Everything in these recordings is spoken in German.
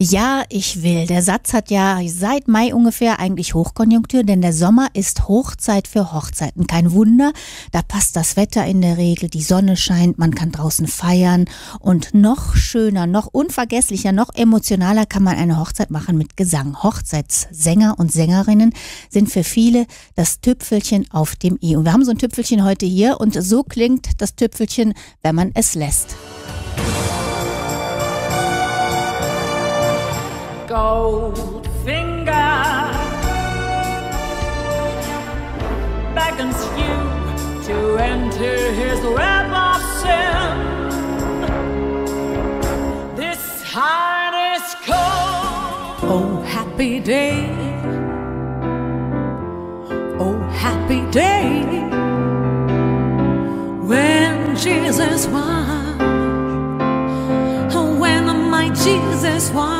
Ja, ich will. Der Satz hat ja seit Mai ungefähr eigentlich Hochkonjunktur, denn der Sommer ist Hochzeit für Hochzeiten. Kein Wunder, da passt das Wetter in der Regel, die Sonne scheint, man kann draußen feiern und noch schöner, noch unvergesslicher, noch emotionaler kann man eine Hochzeit machen mit Gesang. Hochzeitssänger und Sängerinnen sind für viele das Tüpfelchen auf dem i. Und wir haben so ein Tüpfelchen heute hier und so klingt das Tüpfelchen, wenn man es lässt. Goldfinger beckons you to enter his web of sin. This is cold. Oh, happy day. Oh, happy day. When Jesus won. Oh, when my Jesus won.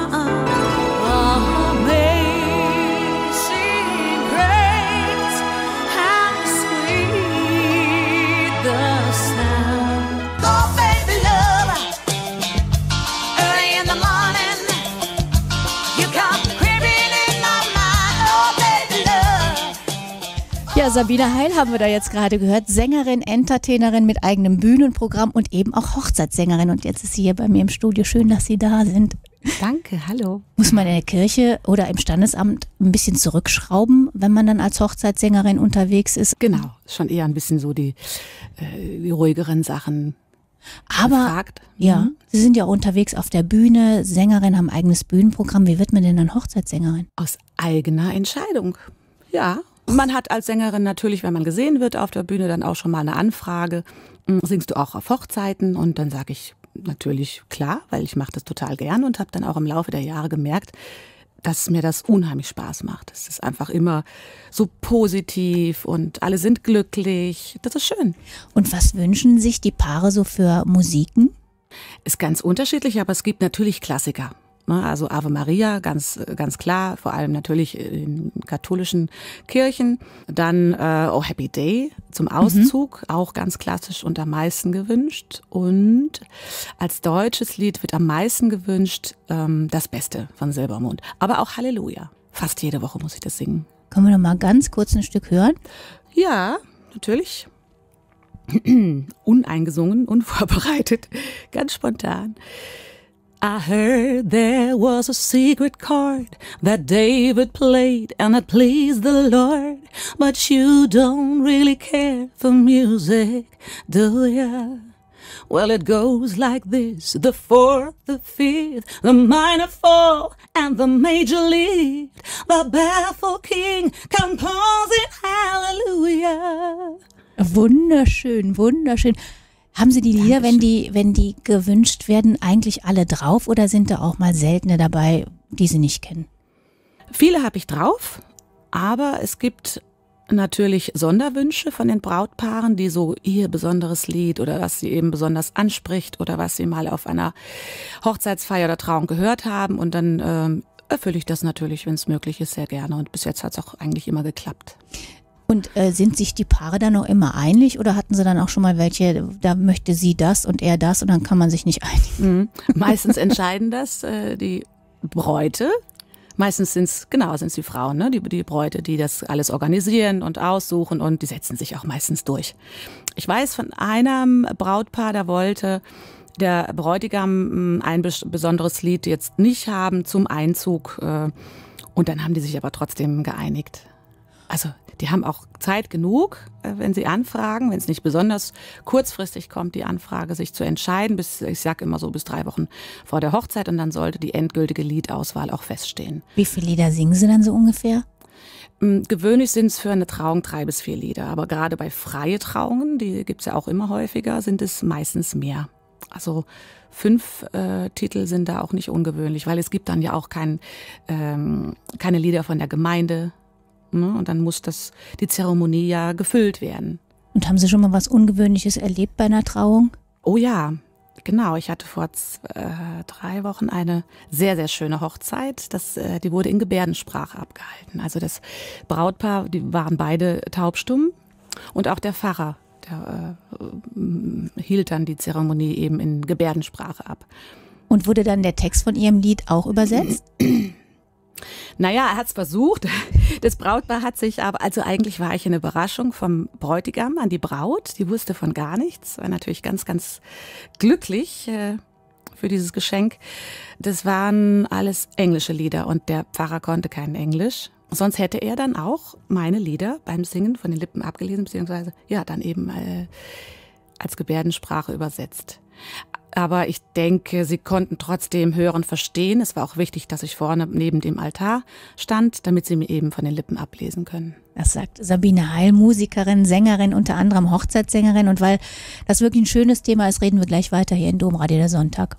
Ja, Sabine Heil haben wir da jetzt gerade gehört. Sängerin, Entertainerin mit eigenem Bühnenprogramm und eben auch Hochzeitssängerin. Und jetzt ist sie hier bei mir im Studio. Schön, dass Sie da sind. Danke, hallo. Muss man in der Kirche oder im Standesamt ein bisschen zurückschrauben, wenn man dann als Hochzeitssängerin unterwegs ist? Genau, schon eher ein bisschen so die, äh, die ruhigeren Sachen. Aber gefragt. ja, Mhm. Sie sind ja unterwegs auf der Bühne. Sängerin haben eigenes Bühnenprogramm. Wie wird man denn dann Hochzeitssängerin? Aus eigener Entscheidung. Ja. Man hat als Sängerin natürlich, wenn man gesehen wird auf der Bühne, dann auch schon mal eine Anfrage. "Mm, Singst du auch auf Hochzeiten? Und dann sage ich natürlich klar, weil ich mache das total gern und habe dann auch im Laufe der Jahre gemerkt, dass mir das unheimlich Spaß macht. Es ist einfach immer so positiv und alle sind glücklich. Das ist schön. Und was wünschen sich die Paare so für Musiken? Ist ganz unterschiedlich, aber es gibt natürlich Klassiker. Ne, Also Ave Maria, ganz, ganz klar, vor allem natürlich in katholischen Kirchen. Dann äh, Oh Happy Day zum Auszug, auch ganz klassisch und am meisten gewünscht. Und als deutsches Lied wird am meisten gewünscht ähm, Das Beste von Silbermond. Aber auch Halleluja. Fast jede Woche muss ich das singen. Können wir noch mal ganz kurz ein Stück hören? Ja, natürlich. Uneingesungen, unvorbereitet, ganz spontan. I heard there was a secret chord that David played and it pleased the Lord. But you don't really care for music, do ya? Well, it goes like this the fourth, the fifth, the minor fall, and the major lead. The baffled king composing hallelujah. Wunderschön, wunderschön. Haben Sie die Lieder, wenn die, wenn die gewünscht werden, eigentlich alle drauf oder sind da auch mal seltene dabei, die Sie nicht kennen? Viele habe ich drauf, aber es gibt natürlich Sonderwünsche von den Brautpaaren, die so ihr besonderes Lied oder was sie eben besonders anspricht oder was sie mal auf einer Hochzeitsfeier oder Trauung gehört haben und dann ähm, erfülle ich das natürlich, wenn es möglich ist, sehr gerne und bis jetzt hat es auch eigentlich immer geklappt. Und äh, sind sich die Paare dann noch immer einig oder hatten Sie dann auch schon mal welche, da möchte sie das und er das und dann kann man sich nicht einigen? Mhm. Meistens entscheiden das äh, die Bräute. Meistens sind es, genau, sind es die Frauen, ne? die, die Bräute, die das alles organisieren und aussuchen und die setzen sich auch meistens durch. Ich weiß von einem Brautpaar, da wollte der Bräutigam mh, ein bes- besonderes Lied jetzt nicht haben zum Einzug äh, und dann haben die sich aber trotzdem geeinigt. Also die haben auch Zeit genug, äh, wenn sie anfragen, wenn es nicht besonders kurzfristig kommt, die Anfrage, sich zu entscheiden, bis, ich sag immer so, bis drei Wochen vor der Hochzeit und dann sollte die endgültige Liedauswahl auch feststehen. Wie viele Lieder singen Sie dann so ungefähr? Mm, Gewöhnlich sind es für eine Trauung drei bis vier Lieder, aber gerade bei freie Trauungen, die gibt's ja auch immer häufiger, sind es meistens mehr. Also fünf äh, Titel sind da auch nicht ungewöhnlich, weil es gibt dann ja auch kein, ähm, keine Lieder von der Gemeinde. Ne? Und dann muss das, die Zeremonie ja gefüllt werden. Und haben Sie schon mal was Ungewöhnliches erlebt bei einer Trauung? Oh ja, genau. Ich hatte vor äh, drei Wochen eine sehr, sehr schöne Hochzeit. Das, äh, die wurde in Gebärdensprache abgehalten. Also das Brautpaar, die waren beide taubstumm und auch der Pfarrer, der äh, hielt dann die Zeremonie eben in Gebärdensprache ab. Und wurde dann der Text von Ihrem Lied auch übersetzt? Naja, er hat es versucht. Das Brautpaar hat sich aber, also eigentlich war ich eine Überraschung vom Bräutigam an die Braut. Die wusste von gar nichts. War natürlich ganz, ganz glücklich äh, für dieses Geschenk. Das waren alles englische Lieder und der Pfarrer konnte kein Englisch. Sonst hätte er dann auch meine Lieder beim Singen von den Lippen abgelesen, beziehungsweise ja, dann eben äh, als Gebärdensprache übersetzt. Aber ich denke, sie konnten trotzdem hören, verstehen. Es war auch wichtig, dass ich vorne neben dem Altar stand, damit sie mir eben von den Lippen ablesen können. Das sagt Sabine Heil, Musikerin, Sängerin, unter anderem Hochzeitssängerin. Und weil das wirklich ein schönes Thema ist, reden wir gleich weiter hier in Domradio der Sonntag.